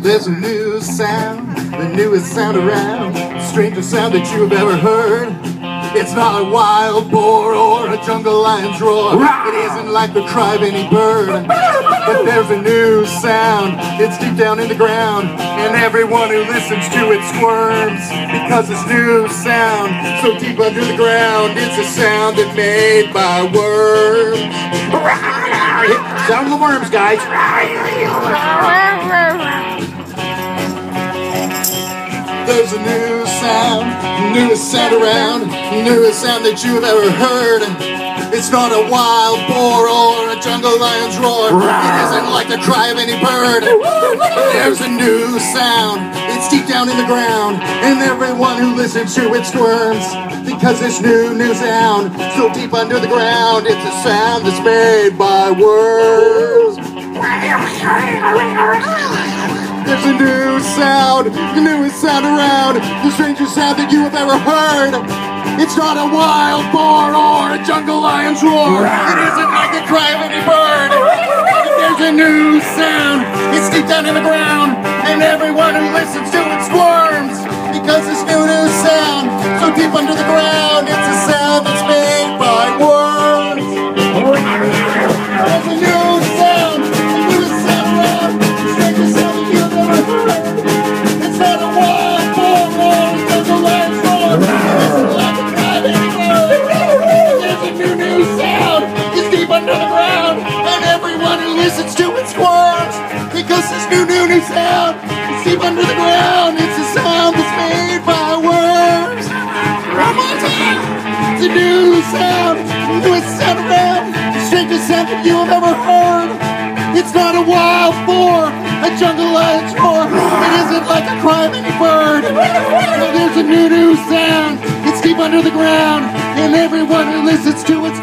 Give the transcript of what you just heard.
There's a new sound, the newest sound around, strangest sound that you have ever heard. It's not a wild boar or a jungle lion's roar. It isn't like the cry of any bird. But there's a new sound, it's deep down in the ground, and everyone who listens to it squirms. Because this new sound, so deep under the ground, it's a sound that's made by worms. Sound of the worms, guys. There's a new sound, newest sound around, newest sound that you've ever heard. It's not a wild boar or a jungle lion's roar. Like the cry of any bird. There's a new sound, it's deep down in the ground, and everyone who listens to it squirms. Because this new, new sound, so deep under the ground, it's a sound that's made by worms. There's a new sound, the newest sound around, the strangest sound that you have ever heard. It's not a wild boar or a jungle lion's roar. It isn't like the cry of any bird. Down in the ground, and everyone who listens to it squirms. Because this new, new sound, so deep under the ground, this new, new sound, it's deep under the ground, it's a sound that's made by worms. One more time. It's a new sound, newest sound around, the strangest sound that you have ever heard. It's not a wild boar, a jungle lion's roar. It isn't like a cry of any bird. No, there's a new, new sound. It's deep under the ground, and everyone who listens to it